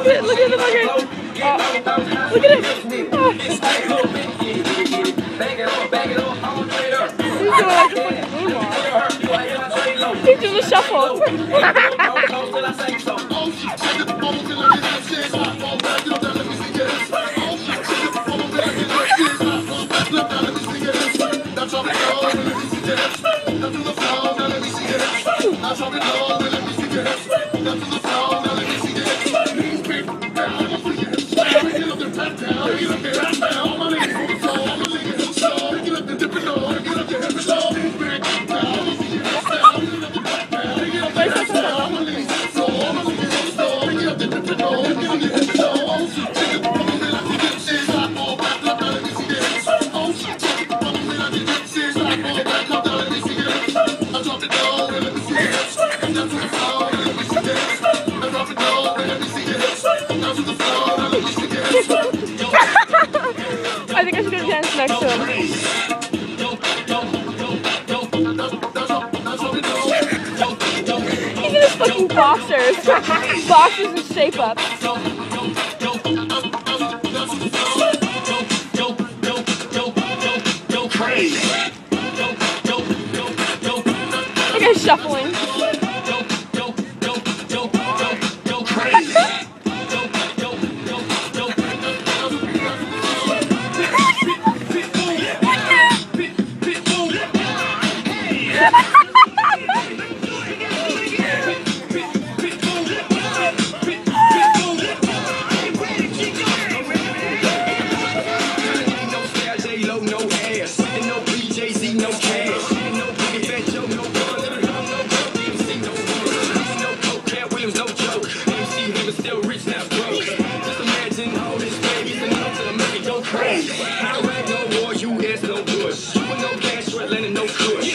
look at it, look at it, look at it. Oh, look at it. He's doing like shuffle. hands next to him. He's fucking boxers. boxers and shape-ups. Like I'm shuffling. good.